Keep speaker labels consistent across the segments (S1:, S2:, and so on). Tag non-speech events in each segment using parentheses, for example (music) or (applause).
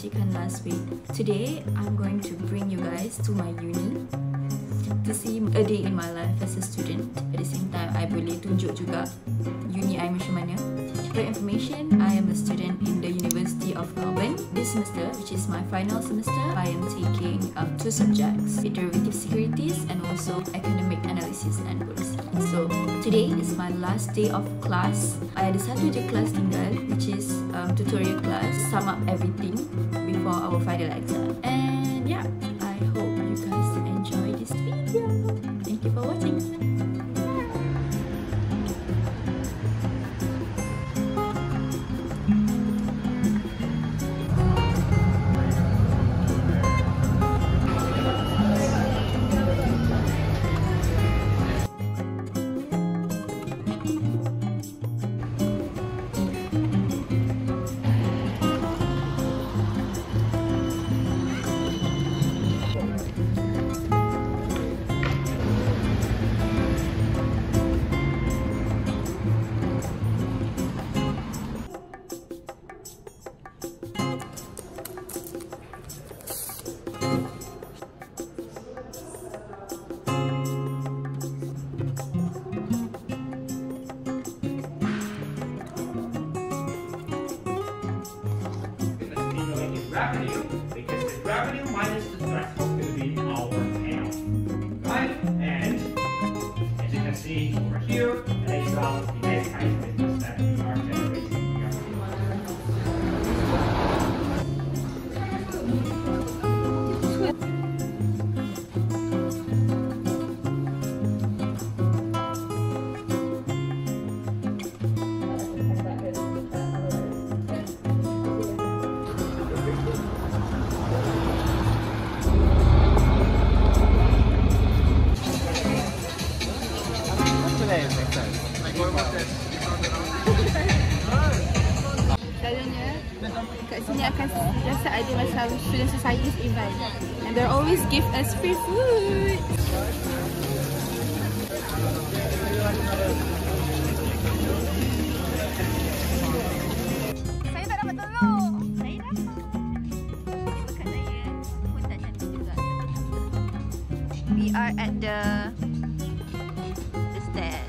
S1: as you can last week. Today, I'm going to bring you guys to my uni to see a day in my life as a student. At the same time, I boleh tunjuk juga uni I macam mana. For information, I am a student in the University of Melbourne. This semester, which is my final semester, I am taking two subjects, derivative securities and also economic analysis and policy. So, today is my last day of class. I ada satu je class tinggal, which is um, tutorial class, sum up everything for our final lecture.
S2: revenue because the revenue minus the
S3: Kat sini akan rasa ada macam student society event. And they always give us free food. We are at the stairs.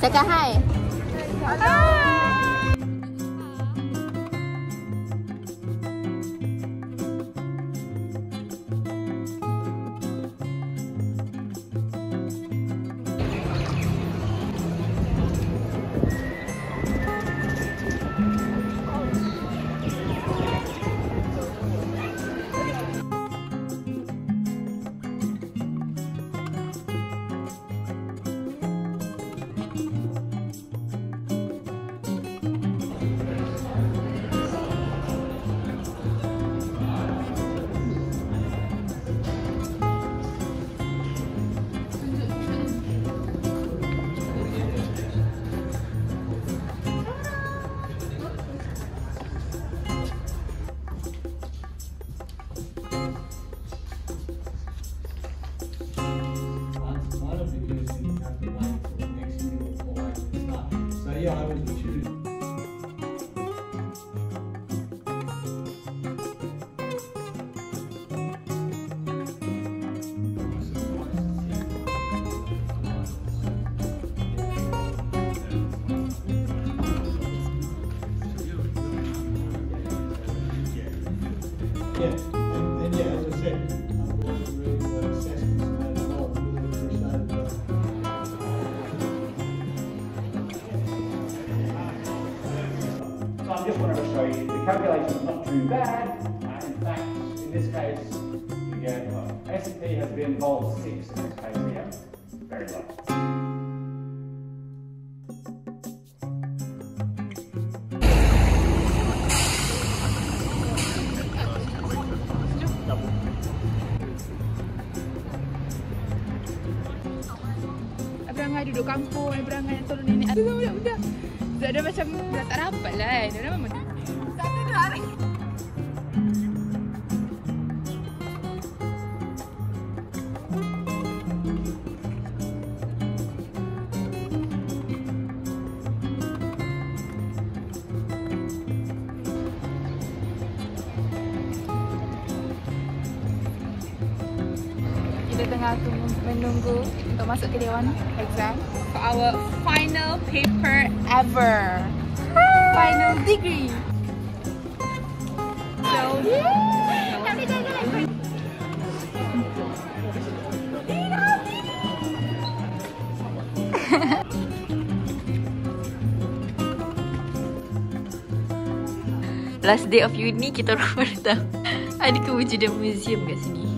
S3: Cakap hi.
S4: Hello. and, yeah, as I said,
S2: So I'm just wanted to show you the calculation is not too bad. Uh, in fact, in this case, you get well, S&P has been involved six. In this case, we very low.
S3: penduduk kampung yang eh, berangan yang tolong nenek. Semua budak-budak. macam dah tak rapat lah kan. Dia orang memang. Tak ada dah. tengah menunggu untuk masuk ke Dewan Exam For our final paper ever Final degree
S1: Last day of uni kita orang baru (laughs) tahu wujudan museum kat sini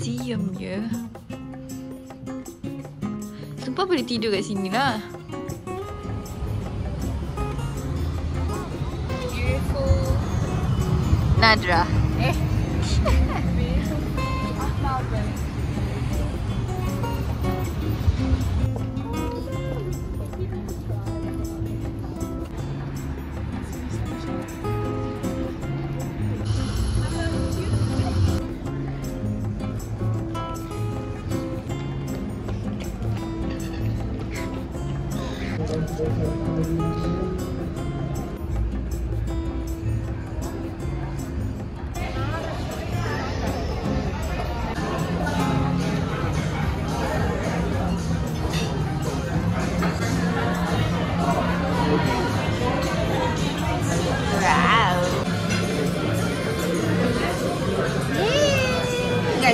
S1: museum je Sumpah boleh tidur kat sini lah
S3: Beautiful
S1: Nadra
S3: Eh (laughs)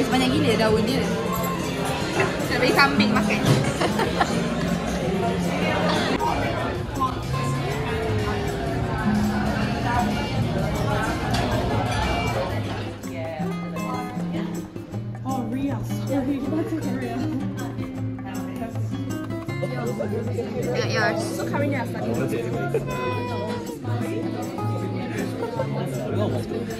S3: guys, banyak gila daun dia. Saya bagi kambing makan.
S1: Yeah, yours.
S5: So, Karina, I'm
S1: not going to do it.